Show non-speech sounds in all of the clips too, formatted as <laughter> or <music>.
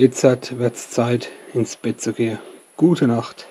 Jetzt wird es Zeit, ins Bett zu gehen. Gute Nacht.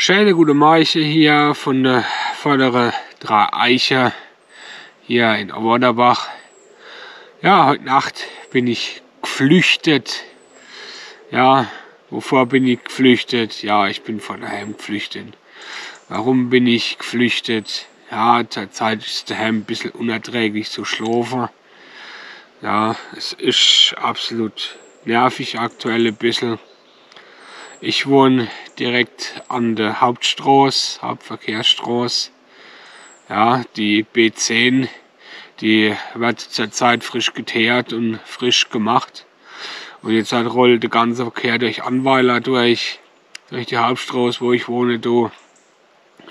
Schöne gute Marche hier von der vorderen drei Eiche hier in Oberderbach. Ja, heute Nacht bin ich geflüchtet. Ja, wovor bin ich geflüchtet? Ja, ich bin von daheim geflüchtet. Warum bin ich geflüchtet? Ja, zurzeit ist daheim ein bisschen unerträglich zu schlafen. Ja, es ist absolut nervig aktuell ein bisschen. Ich wohne direkt an der Hauptstraße, Hauptverkehrsstraße. Ja, die B10, die wird zurzeit frisch geteert und frisch gemacht. Und jetzt halt rollt der ganze Verkehr durch Anweiler durch, durch die Hauptstraße, wo ich wohne, du.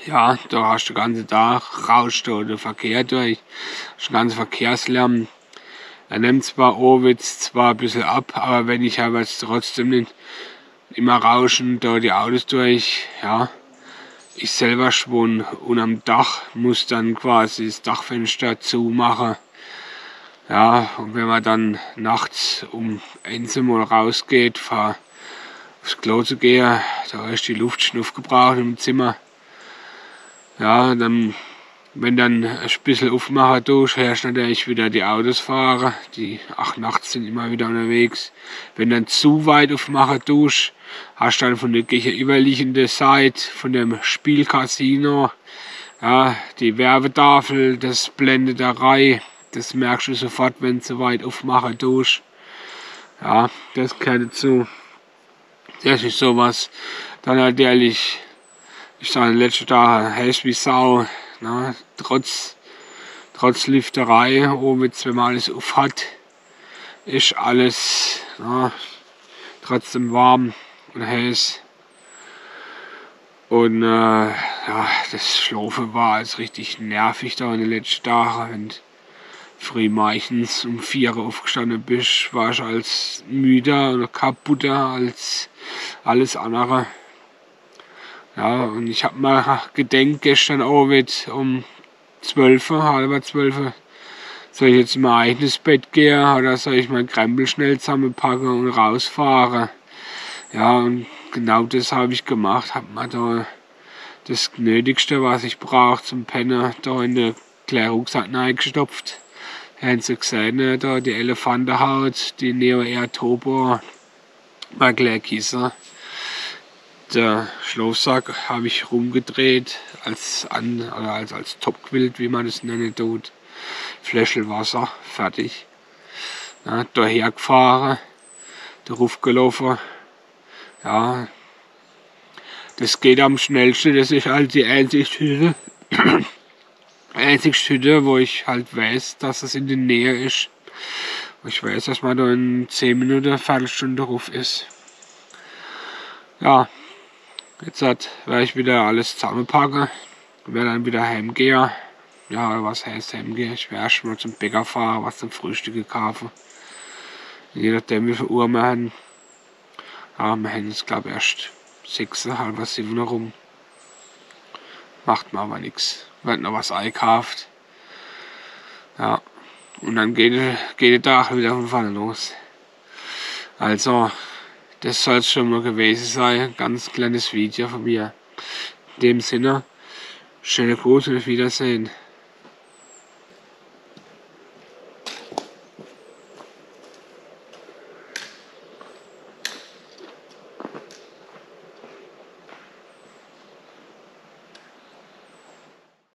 Ja, da hast du den ganzen Tag, rauscht der Verkehr durch, hast den ganzen Verkehrslärm. Er nimmt zwar Owitz zwar ein bisschen ab, aber wenn ich aber jetzt trotzdem nicht immer rauschen da die Autos durch, ja. Ich selber wohne unterm Dach, muss dann quasi das Dachfenster zumachen. Ja, und wenn man dann nachts um eins mal rausgeht, fahr aufs Klo zu gehen, da ist die Luft schon aufgebraucht im Zimmer. Ja, dann wenn dann ein bisschen aufmachen durch, du natürlich wieder die Autos fahren. Die ach, nachts sind immer wieder unterwegs. Wenn dann zu weit aufmachen durch, hast dann von der gegenüberliegenden Seite, von dem Spielcasino, ja, die Werbetafel, das blendet der Reihe. Das merkst du sofort, wenn zu weit aufmachen durch. Ja, das gehört dazu. Das ist sowas. Dann natürlich, ich sage letzte Tage, heiß wie Sau. Ne? Trotz, trotz Lifterei, oben wenn man alles auf hat, ist alles ne? trotzdem warm und heiß. Und äh, ja, das Schlafen war alles richtig nervig da in den letzten Tagen. Wenn früh meistens um vier aufgestanden bist, war ich als müder oder kaputter als alles andere. Ja, und ich habe mal gedenkt gestern Abend um 12, halb 12, soll ich jetzt in mein eigenes Bett gehen oder soll ich mein Krempel schnell zusammenpacken und rausfahren? Ja, und genau das habe ich gemacht, habe mir da das Nötigste, was ich brauche zum Pennen, da in den kleinen Rucksack eingestopft. Haben Sie gesehen, ne, da die Elefantenhaut, die Neo Air Turbo, mein Kissen. Der Schlafsack habe ich rumgedreht als an als, als Topquilt, wie man das nennen tut. Fläschel Wasser, fertig. Ja, daher gefahren, darauf gelaufen. Ja, das geht am schnellsten, das ist halt die einzige Hütte, <coughs> einzige Hütte, wo ich halt weiß, dass es in der Nähe ist. Ich weiß, dass man da in 10 Minuten, eine Viertelstunde drauf ist. Ja, Jetzt werde ich wieder alles zusammenpacken. Werde dann wieder heimgehen. Ja, was heißt heimgehen? Ich werde erst mal zum Bäcker fahren, was zum Frühstück kaufen. Je nachdem, wie viel Uhr wir haben. Ja, wir haben jetzt, glaube ich, erst sechs, halb sieben rum. Macht mir aber nichts. Wird noch was eingekauft. Ja. Und dann geht, geht der Tag wieder von vorne los. Also, das soll es schon mal gewesen sein. Ganz kleines Video von mir. In dem Sinne, schöne Grüße und Wiedersehen.